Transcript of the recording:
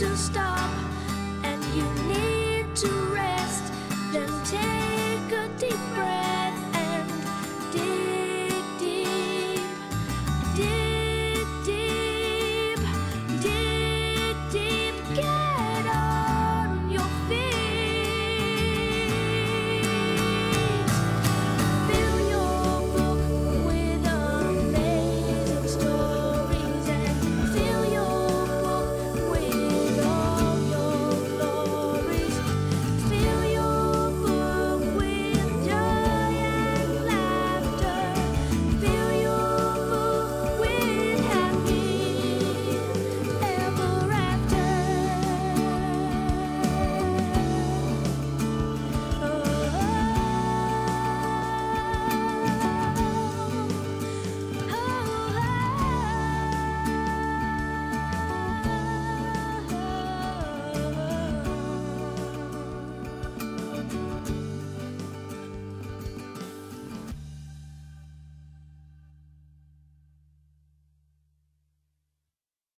to stop and you need to